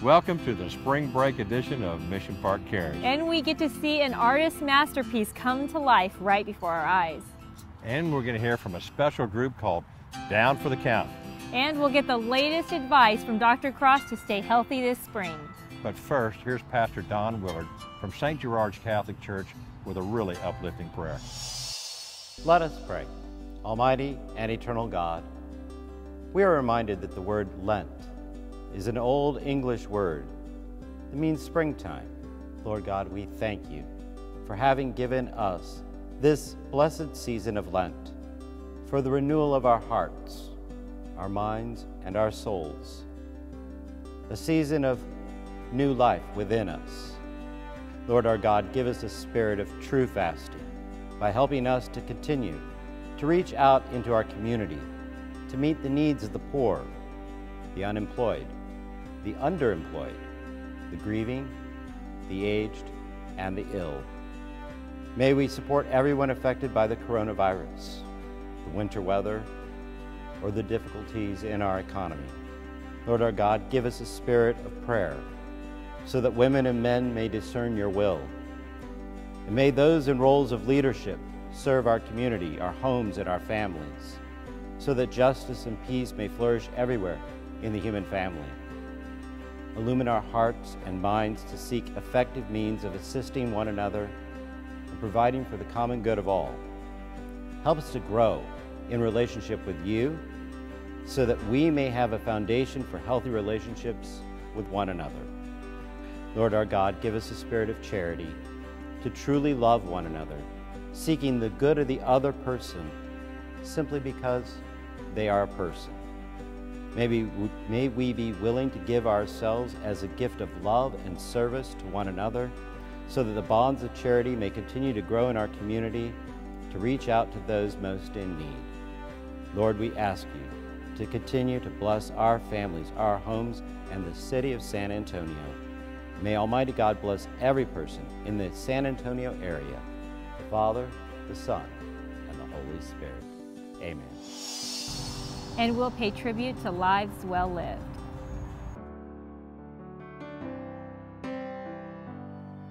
Welcome to the spring break edition of Mission Park Cares. And we get to see an artist's masterpiece come to life right before our eyes. And we're going to hear from a special group called Down for the Count. And we'll get the latest advice from Dr. Cross to stay healthy this spring. But first, here's Pastor Don Willard from St. Gerard's Catholic Church with a really uplifting prayer. Let us pray. Almighty and eternal God, we are reminded that the word Lent is an old English word that means springtime. Lord God, we thank you for having given us this blessed season of Lent for the renewal of our hearts, our minds, and our souls. A season of new life within us. Lord our God, give us a spirit of true fasting by helping us to continue to reach out into our community to meet the needs of the poor, the unemployed, the underemployed, the grieving, the aged, and the ill. May we support everyone affected by the coronavirus, the winter weather, or the difficulties in our economy. Lord our God, give us a spirit of prayer so that women and men may discern your will. And may those in roles of leadership serve our community, our homes, and our families, so that justice and peace may flourish everywhere in the human family illumine our hearts and minds to seek effective means of assisting one another and providing for the common good of all. Help us to grow in relationship with you so that we may have a foundation for healthy relationships with one another. Lord our God, give us a spirit of charity to truly love one another, seeking the good of the other person simply because they are a person. May we, may we be willing to give ourselves as a gift of love and service to one another so that the bonds of charity may continue to grow in our community to reach out to those most in need. Lord, we ask you to continue to bless our families, our homes, and the city of San Antonio. May Almighty God bless every person in the San Antonio area, the Father, the Son, and the Holy Spirit. Amen and we'll pay tribute to lives well lived.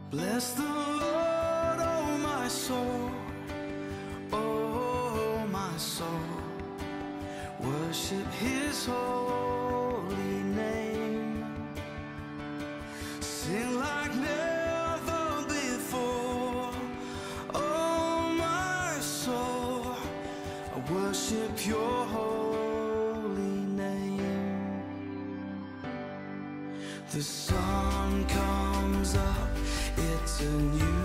Bless the Lord, oh my soul, oh my soul, worship his holy The sun comes up, it's a new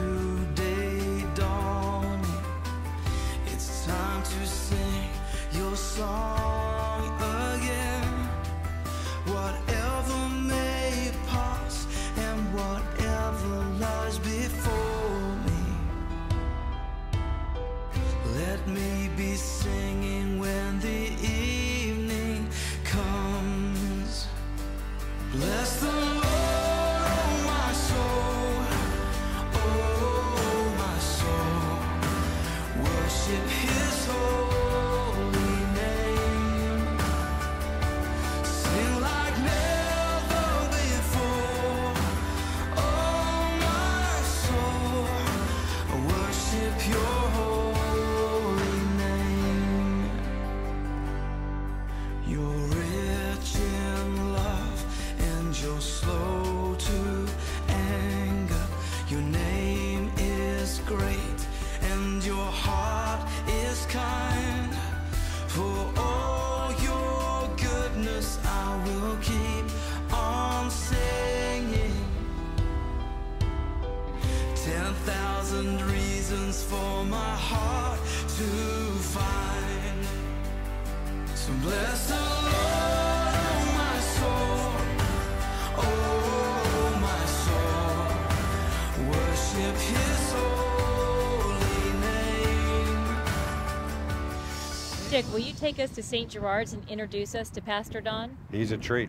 Dick, will you take us to St. Gerard's and introduce us to Pastor Don? He's a treat.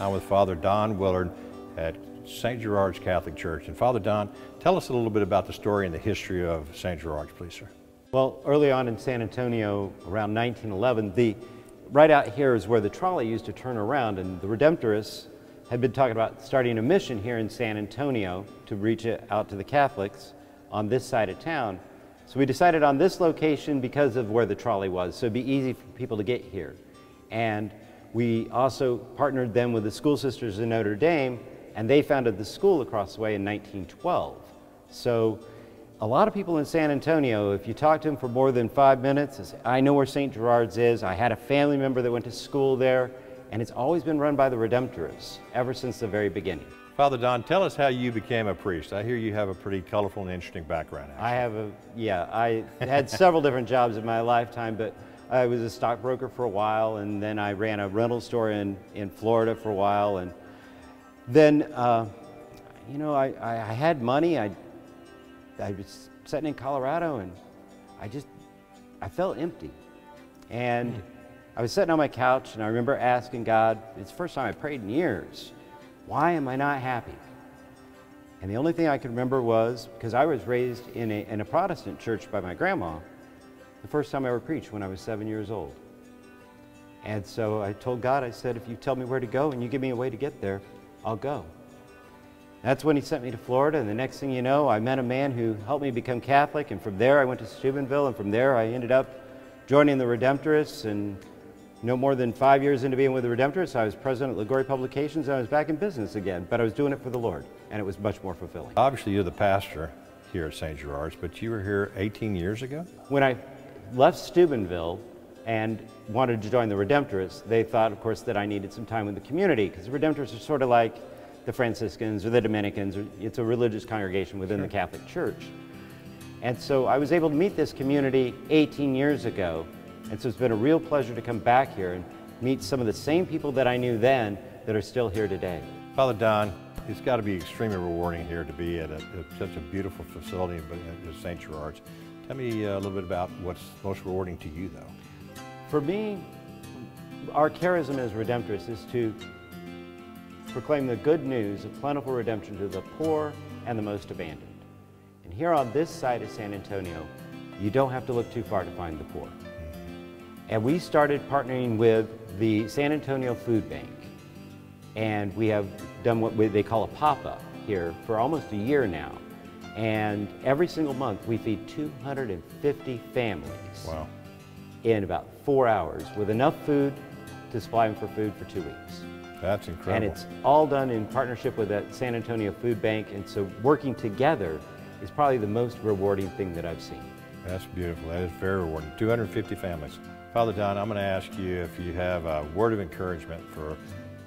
I'm with Father Don Willard at St. Gerard's Catholic Church. And Father Don, tell us a little bit about the story and the history of St. Gerard's, please, sir. Well, early on in San Antonio, around 1911, the right out here is where the trolley used to turn around, and the Redemptorists had been talking about starting a mission here in San Antonio to reach it out to the Catholics on this side of town. So we decided on this location because of where the trolley was, so it'd be easy for people to get here. And we also partnered them with the School Sisters in Notre Dame, and they founded the school across the way in 1912. So a lot of people in San Antonio, if you talk to them for more than five minutes, say, I know where St. Gerard's is. I had a family member that went to school there, and it's always been run by the Redemptorists ever since the very beginning. Father Don, tell us how you became a priest. I hear you have a pretty colorful and interesting background. I have a, yeah, I had several different jobs in my lifetime, but I was a stockbroker for a while, and then I ran a rental store in, in Florida for a while, and then, uh, you know, I, I, I had money. I, I was sitting in Colorado, and I just, I felt empty. And I was sitting on my couch, and I remember asking God, it's the first time I prayed in years, why am I not happy? And the only thing I could remember was, because I was raised in a, in a Protestant church by my grandma, the first time I ever preached when I was seven years old. And so I told God, I said, if you tell me where to go and you give me a way to get there, I'll go. That's when he sent me to Florida, and the next thing you know, I met a man who helped me become Catholic, and from there I went to Steubenville, and from there I ended up joining the Redemptorists, and no more than five years into being with the Redemptorists, I was president of Liguori Publications, and I was back in business again, but I was doing it for the Lord, and it was much more fulfilling. Obviously, you're the pastor here at St. Gerard's, but you were here 18 years ago? When I left Steubenville and wanted to join the Redemptorists, they thought, of course, that I needed some time with the community because the Redemptorists are sort of like the Franciscans or the Dominicans. Or it's a religious congregation within the Catholic Church. And so I was able to meet this community 18 years ago. And so it's been a real pleasure to come back here and meet some of the same people that I knew then that are still here today. Father Don, it's got to be extremely rewarding here to be at, a, at such a beautiful facility at St. Gerard's. Tell me uh, a little bit about what's most rewarding to you, though. For me, our charism as Redemptorists is to proclaim the good news of plentiful redemption to the poor and the most abandoned. And here on this side of San Antonio, you don't have to look too far to find the poor. And we started partnering with the San Antonio Food Bank. And we have done what they call a pop-up here for almost a year now. And every single month we feed 250 families Wow. in about four hours with enough food to supply them for food for two weeks. That's incredible. And it's all done in partnership with that San Antonio Food Bank. And so working together is probably the most rewarding thing that I've seen. That's beautiful. That is very rewarding. 250 families. Father Don, I'm going to ask you if you have a word of encouragement for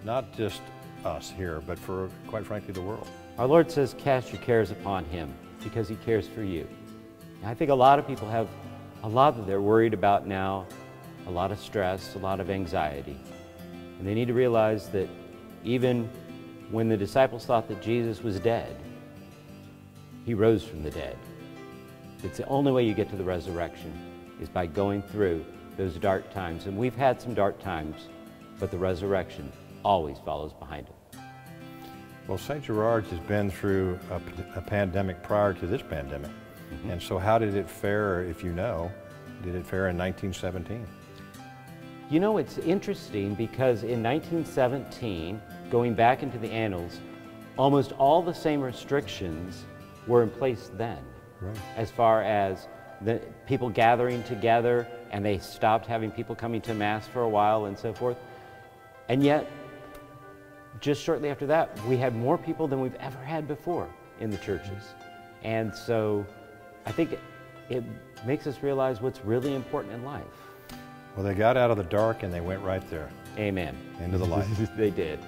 not just us here, but for, quite frankly, the world. Our Lord says, cast your cares upon Him because He cares for you. And I think a lot of people have a lot that they're worried about now, a lot of stress, a lot of anxiety. And they need to realize that even when the disciples thought that Jesus was dead, He rose from the dead. It's the only way you get to the resurrection is by going through those dark times. And we've had some dark times, but the resurrection always follows behind it. Well, St. Gerard's has been through a pandemic prior to this pandemic. Mm-hmm. And so, how did it fare, if you know, did it fare in 1917? You know, it's interesting because in 1917, going back into the annals, almost all the same restrictions were in place then. Right. As far as the people gathering together, and they stopped having people coming to Mass for a while and so forth. And yet, just shortly after that, we had more people than we've ever had before in the churches. And so I think it, it makes us realize what's really important in life. Well, they got out of the dark and they went right there Amen. into the light. they did.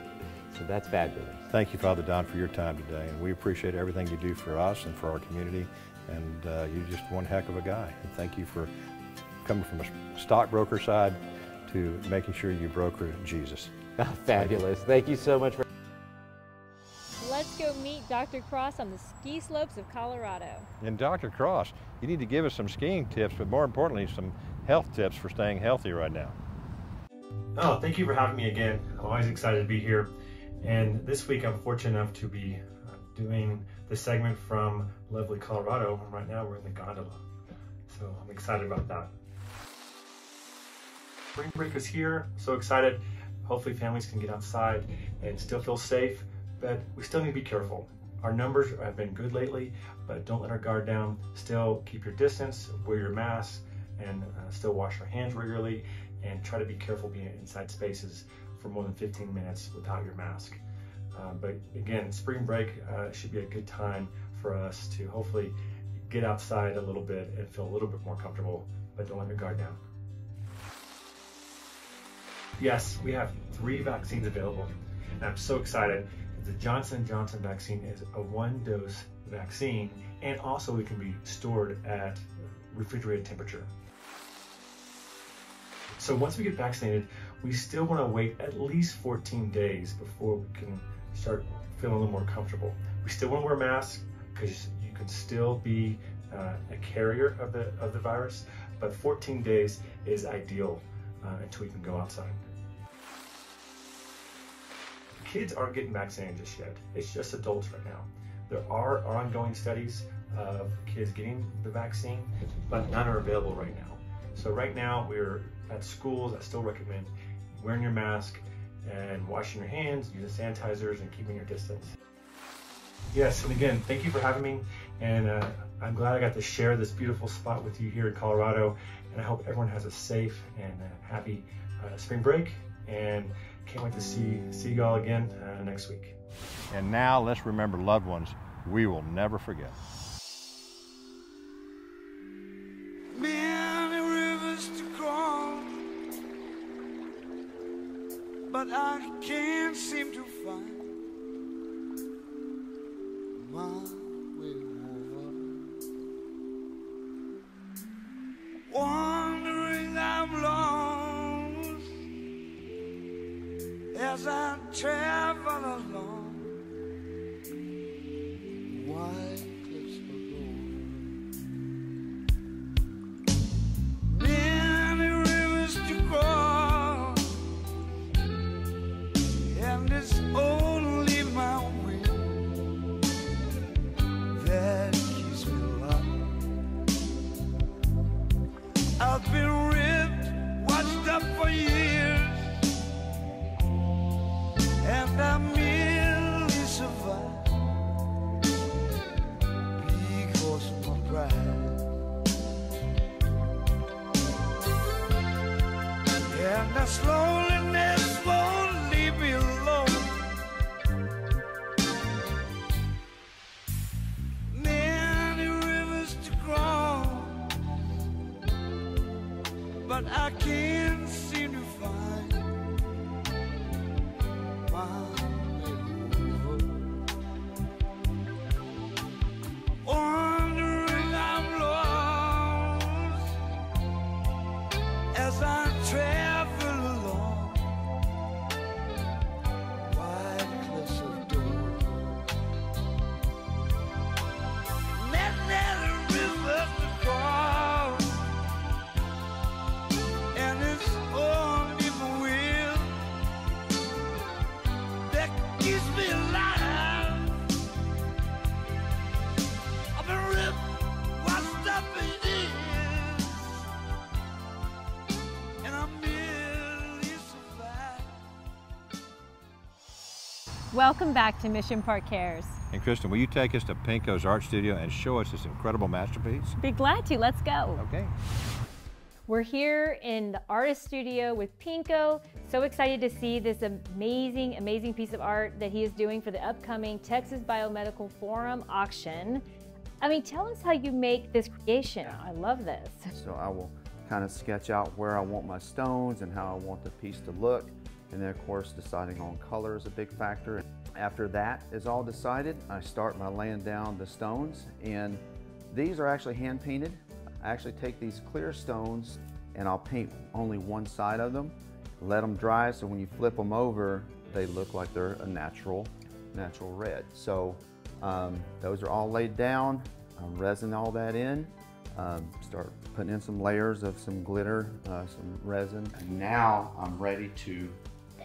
So that's fabulous. Thank you, Father Don, for your time today. And we appreciate everything you do for us and for our community. And uh, you're just one heck of a guy. And thank you for coming from a stockbroker side to making sure you broker Jesus. fabulous. Thank you so much for. Let's go meet Dr. Cross on the ski slopes of Colorado. And Dr. Cross, you need to give us some skiing tips, but more importantly, some health tips for staying healthy right now. Oh, thank you for having me again. I'm always excited to be here. And this week I'm fortunate enough to be uh, doing the segment from lovely Colorado. And right now we're in the gondola. So I'm excited about that. Spring break is here. So excited. Hopefully families can get outside and still feel safe, but we still need to be careful. Our numbers have been good lately, but don't let our guard down. Still keep your distance, wear your mask, and uh, still wash your hands regularly, and try to be careful being inside spaces for more than 15 minutes without your mask. Uh, but again, spring break uh, should be a good time for us to hopefully get outside a little bit and feel a little bit more comfortable, but don't let your guard down. Yes, we have three vaccines available, and I'm so excited. The Johnson Johnson vaccine is a one-dose vaccine, and also it can be stored at refrigerated temperature. So once we get vaccinated, we still want to wait at least 14 days before we can start feeling a little more comfortable. We still want to wear masks because you can still be uh, a carrier of the of the virus, but 14 days is ideal uh, until we can go outside. Kids aren't getting vaccinated just yet. It's just adults right now. There are ongoing studies of kids getting the vaccine, but none are available right now. So right now we're at schools. I still recommend wearing your mask and washing your hands, using sanitizers, and keeping your distance. Yes, and again, thank you for having me. And uh, I'm glad I got to share this beautiful spot with you here in Colorado. And I hope everyone has a safe and uh, happy uh, spring break. And can't wait to see, see you all again uh, next week. And now let's remember loved ones we will never forget. Many rivers to cross, but I can't seem to find Welcome back to Mission Park Cares. And Kristen, will you take us to Pinko's art studio and show us this incredible masterpiece? Be glad to. Let's go. Okay. We're here in the artist studio with Pinko. So excited to see this amazing, amazing piece of art that he is doing for the upcoming Texas Biomedical Forum auction. I mean, tell us how you make this creation. I love this. So I will kind of sketch out where I want my stones and how I want the piece to look. And then of course deciding on color is a big factor. After that is all decided, I start by laying down the stones and these are actually hand painted. I actually take these clear stones and I'll paint only one side of them, let them dry so when you flip them over, they look like they're a natural, natural red. So um, those are all laid down. I'm resin all that in. Um, start putting in some layers of some glitter, uh, some resin. And now I'm ready to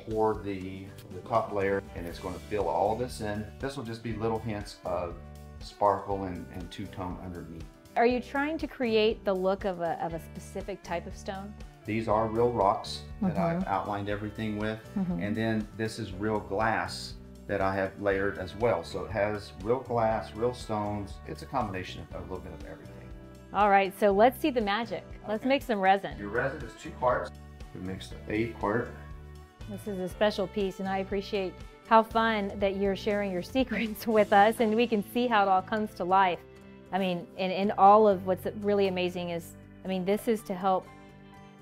pour the, the top layer and it's going to fill all this in. This will just be little hints of sparkle and, and two-tone underneath. Are you trying to create the look of a, of a specific type of stone? These are real rocks that Mm-hmm. I've outlined everything with. And then this is real glass that I have layered as well. So it has real glass, real stones. It's a combination of a little bit of everything. All right, so let's see the magic. Let's Okay. make some resin. Your resin is two parts. We mix the A part. This is a special piece, and I appreciate how fun that you're sharing your secrets with us, and we can see how it all comes to life. I mean, and, all of what's really amazing is, I mean, this is to help,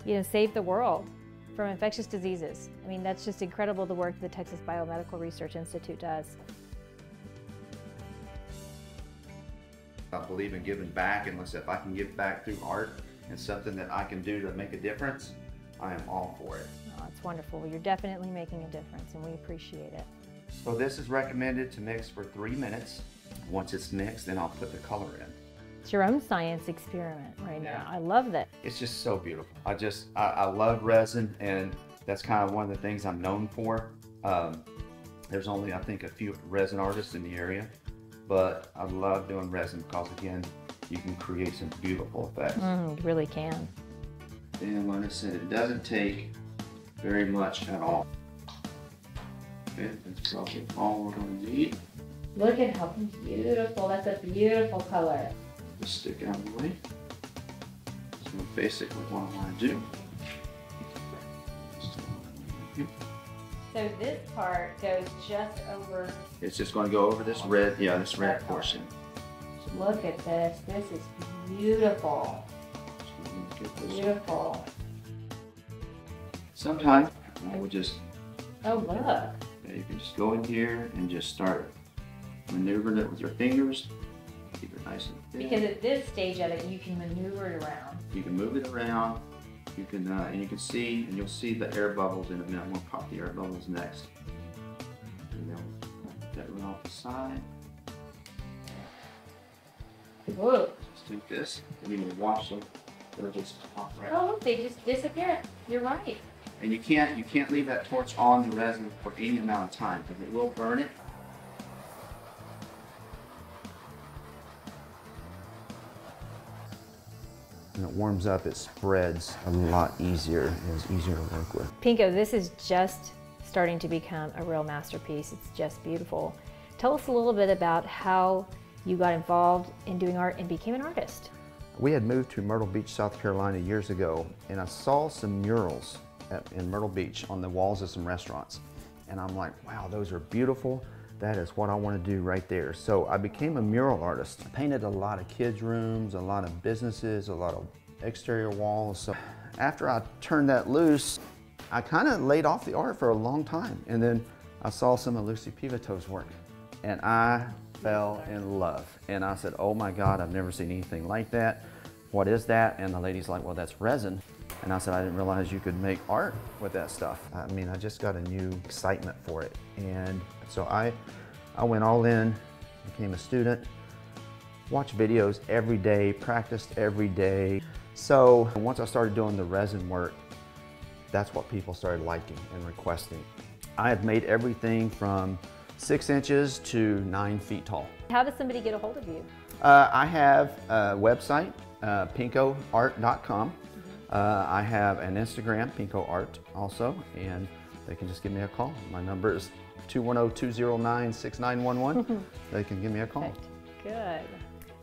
you know, save the world from infectious diseases. I mean, that's just incredible the work the Texas Biomedical Research Institute does. I believe in giving back, and if I can give back through art and something that I can do to make a difference, I am all for it. Oh, it's wonderful. You're definitely making a difference, and we appreciate it. So this is recommended to mix for three minutes. Once it's mixed, then I'll put the color in. It's your own science experiment right Yeah. now. I love that. It's just so beautiful. I just, I, I love resin, and that's kind of one of the things I'm known for. Um, there's only, I think, a few resin artists in the area, but I love doing resin because, again, you can create some beautiful effects. Mm, you really can. And like I said, it doesn't take very much at all. Okay, that's probably all we're gonna need. Look at how beautiful. That's a beautiful color. Just stick out of the way. So basically what I wanna do. So this part goes just over. It's just gonna go over this red, yeah, this red portion. Look at this. This is beautiful. So let me get this- Beautiful. Sometimes I would just, Oh, look. yeah, you can just go in here and just start maneuvering it with your fingers. Keep it nice and thin. Because at this stage of it, you can maneuver it around. You can move it around. You can, uh, and you can see, and you'll see the air bubbles in a minute. I'm gonna pop the air bubbles next. And then we'll that one off the side. Whoa. Just take this, and you can watch them. They'll just pop right. Oh, look, they just disappear. You're right. And you can't, you can't leave that torch on the resin for any amount of time because it will burn it. When it warms up, it spreads a lot easier it's easier to work with. Pinko, this is just starting to become a real masterpiece. It's just beautiful. Tell us a little bit about how you got involved in doing art and became an artist. We had moved to Myrtle Beach, South Carolina years ago, and I saw some murals in Myrtle Beach on the walls of some restaurants. And I'm like, wow, those are beautiful. That is what I want to do right there. So I became a mural artist. I painted a lot of kids' rooms, a lot of businesses, a lot of exterior walls. So after I turned that loose, I kind of laid off the art for a long time. And then I saw some of Lucy Pivato's work and I fell in love. And I said, oh my God, I've never seen anything like that. What is that? And the lady's like, well, that's resin. And I said, I didn't realize you could make art with that stuff. I mean, I just got a new excitement for it. And so I, I went all in, became a student, watched videos every day, practiced every day. So once I started doing the resin work, that's what people started liking and requesting. I have made everything from six inches to nine feet tall. How does somebody get a hold of you? Uh, I have a website, uh, pinkoart.com. Uh, I have an Instagram, pinkoart also, and they can just give me a call. My number is 210-209-6911. they can give me a call. Perfect. Good.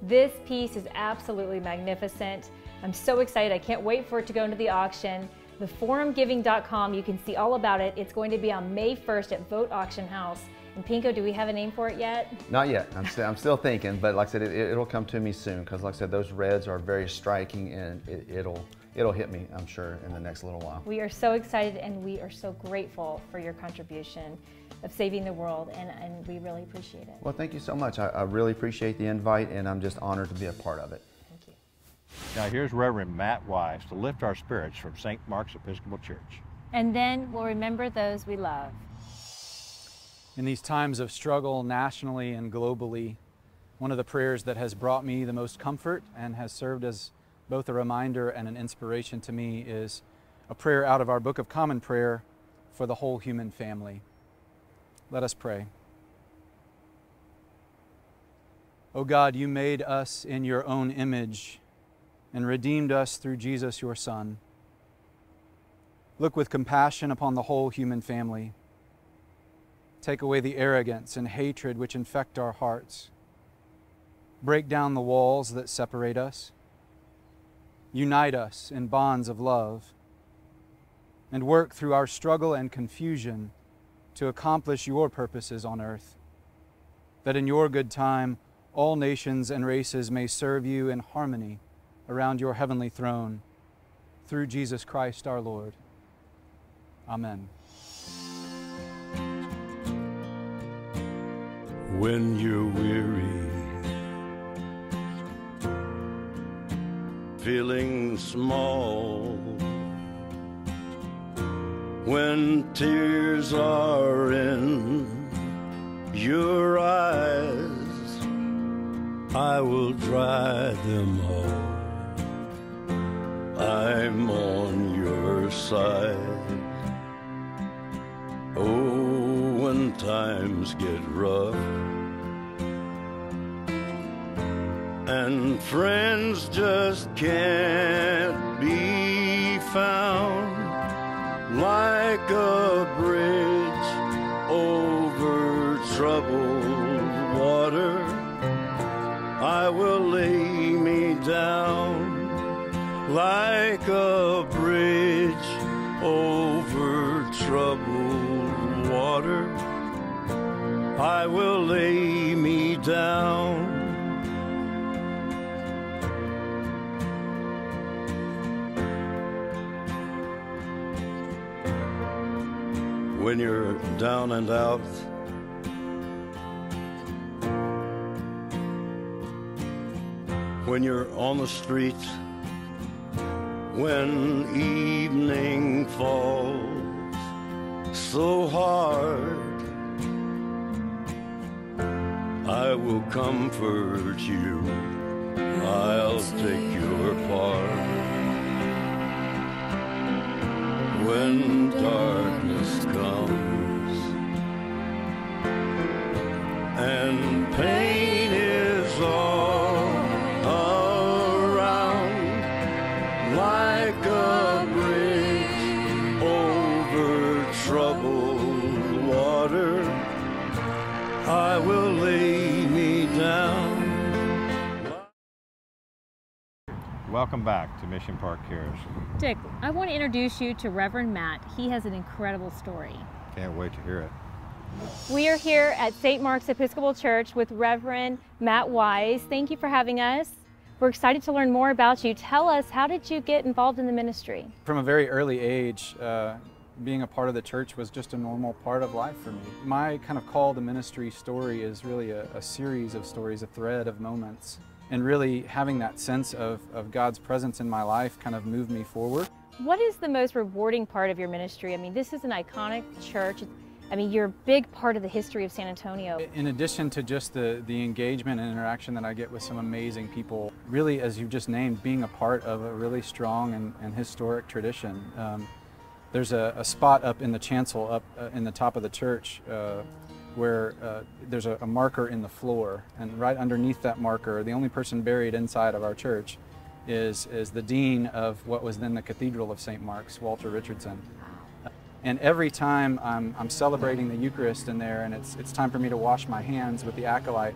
This piece is absolutely magnificent. I'm so excited. I can't wait for it to go into the auction. Theforumgiving.com, you can see all about it. It's going to be on May 1st at Vogt Auction House. And Pinko, do we have a name for it yet? Not yet. I'm, st- I'm still thinking, but like I said, it, it'll come to me soon because, like I said, those reds are very striking, and it, it'll it'll hit me, I'm sure, in the next little while. We are so excited and we are so grateful for your contribution of saving the world, and, and we really appreciate it. Well, thank you so much. I, I really appreciate the invite, and I'm just honored to be a part of it. Thank you. Now here's Reverend Matt Wise to lift our spirits from St. Mark's Episcopal Church. And then we'll remember those we love. In these times of struggle nationally and globally, one of the prayers that has brought me the most comfort and has served as both a reminder and an inspiration to me is a prayer out of our Book of Common Prayer for the whole human family. Let us pray. O God, you made us in your own image and redeemed us through Jesus, your Son. Look with compassion upon the whole human family. Take away the arrogance and hatred which infect our hearts. Break down the walls that separate us. Unite us in bonds of love. And work through our struggle and confusion to accomplish your purposes on earth. That in your good time, all nations and races may serve you in harmony around your heavenly throne. Through Jesus Christ our Lord. Amen. when you're weary, feeling small, when tears are in your eyes, I will dry them all. I'm on your side. Oh, when times get rough and friends just can't be found like a bridge over troubled water. I will lay me down like a bridge over troubled water. I will lay me down. When you're down and out, when you're on the street, when evening falls so hard, I will comfort you. I'll take your part. When and pain is all around, like a bridge over troubled water, I will lay Welcome back to Mission Park Cares. Dick, I want to introduce you to Reverend Matt. He has an incredible story. Can't wait to hear it. We are here at St. Mark's Episcopal Church with Reverend Matt Wise. Thank you for having us. We're excited to learn more about you. Tell us, how did you get involved in the ministry? From a very early age, uh, being a part of the church was just a normal part of life for me. My kind of call to ministry story is really a, a series of stories, a thread of moments. And really having that sense of, of God's presence in my life kind of moved me forward. What is the most rewarding part of your ministry? I mean, this is an iconic church. I mean, you're a big part of the history of San Antonio. In addition to just the, the engagement and interaction that I get with some amazing people, really, as you've just named, being a part of a really strong and, and historic tradition. Um, there's a, a, spot up in the chancel, up uh, in the top of the church, uh, where uh, there's a, a, marker in the floor, and right underneath that marker, the only person buried inside of our church is, is the dean of what was then the Cathedral of St. Mark's, Walter Richardson. And every time I'm, I'm celebrating the Eucharist in there and it's, it's time for me to wash my hands with the acolyte,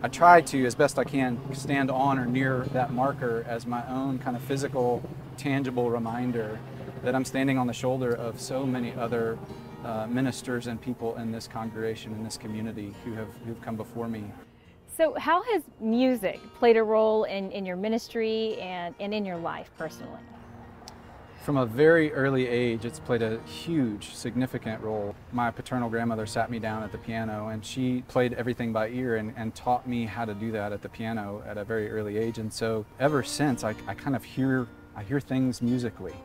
I try to, as best I can, stand on or near that marker as my own kind of physical, tangible reminder that I'm standing on the shoulder of so many other uh, ministers and people in this congregation, in this community who have who've come before me. So how has music played a role in, in your ministry and, and in your life personally? From a very early age, it's played a huge, significant role. My paternal grandmother sat me down at the piano and she played everything by ear and, and taught me how to do that at the piano at a very early age. And so ever since, I, I kind of hear, I hear things musically.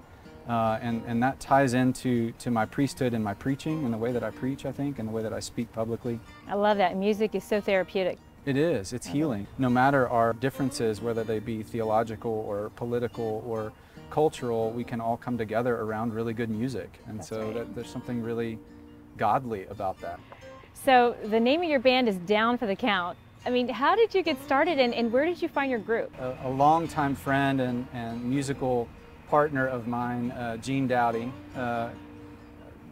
Uh, and, and that ties into to my priesthood and my preaching and the way that I preach, I think, and the way that I speak publicly. I love that. Music is so therapeutic. It is. It's healing. No matter our differences, whether they be theological or political or cultural, we can all come together around really good music. And That's so right. that, there's something really godly about that. So the name of your band is Down for the Count. I mean, how did you get started and, and where did you find your group? A, a longtime friend and, and musical partner of mine, uh, Gene Dowdy, uh,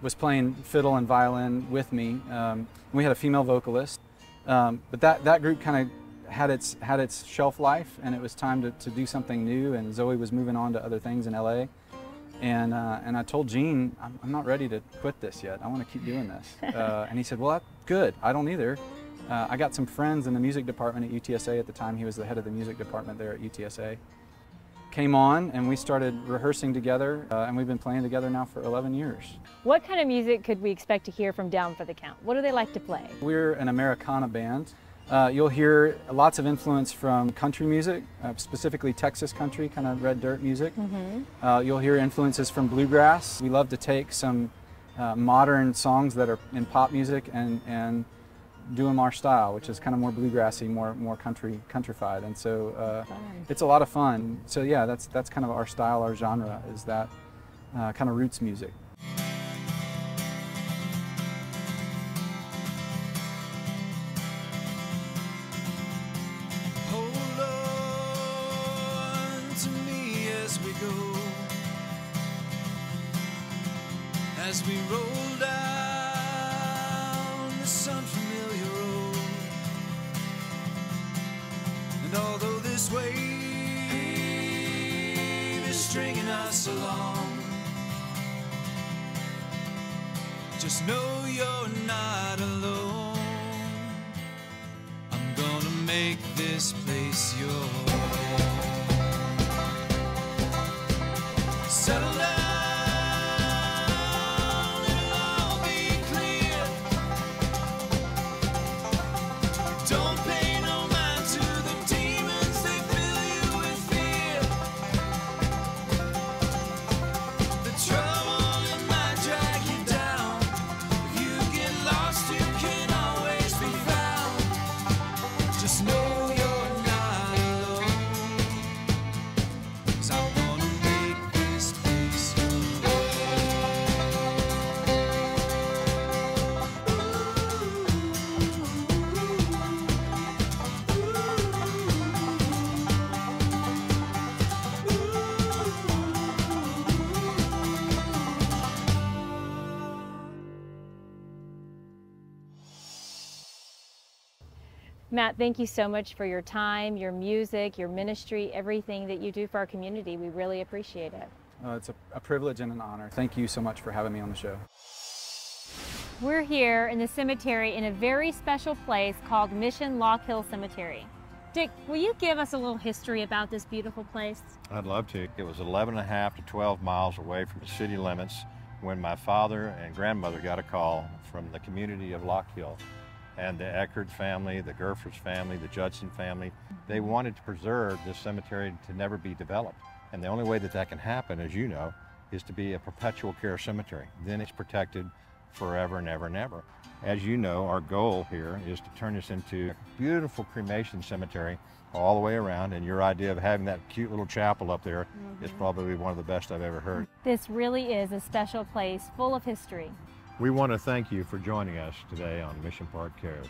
was playing fiddle and violin with me. Um, we had a female vocalist, um, but that, that group kind of had its, had its shelf life and it was time to, to do something new and Zoe was moving on to other things in LA. And, uh, and I told Gene, I'm, I'm, not ready to quit this yet. I want to keep doing this. Uh, and he said, well, good. I don't either. Uh, I got some friends in the music department at UTSA at the time. He was the head of the music department there at UTSA came on and we started rehearsing together uh, and we've been playing together now for 11 years. What kind of music could we expect to hear from Down for the Count? What do they like to play? We're an Americana band. Uh, you'll hear lots of influence from country music, uh, specifically Texas country, kind of red dirt music. Mm -hmm. you'll hear influences from bluegrass. We love to take some uh, modern songs that are in pop music and, and do them our style, which is kind of more bluegrassy, more more country countrified, and so uh, it's a lot of fun. So yeah, that's that's kind of our style, our genre is that uh, kind of roots music. Hold on to me as we go, as we roll down us along, just know you're not alone. I'm gonna make this place yours. Matt, thank you so much for your time, your music, your ministry, everything that you do for our community. We really appreciate it. Uh, it's a, a privilege and an honor. Thank you so much for having me on the show. We're here in the cemetery in a very special place called Mission Lock Hill Cemetery. Dick, will you give us a little history about this beautiful place? I'd love to. It was 11 and a half to 12 miles away from the city limits when my father and grandmother got a call from the community of Lock Hill and the Eckerd family, the Gerfers family, the Judson family, they wanted to preserve this cemetery to never be developed. And the only way that that can happen, as you know, is to be a perpetual care cemetery. Then it's protected forever and ever and ever. As you know, our goal here is to turn this into a beautiful cremation cemetery all the way around, and your idea of having that cute little chapel up there mm -hmm. is probably one of the best I've ever heard. This really is a special place full of history. We want to thank you for joining us today on Mission Park Cares.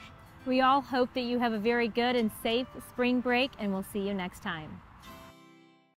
We all hope that you have a very good and safe spring break and we'll see you next time.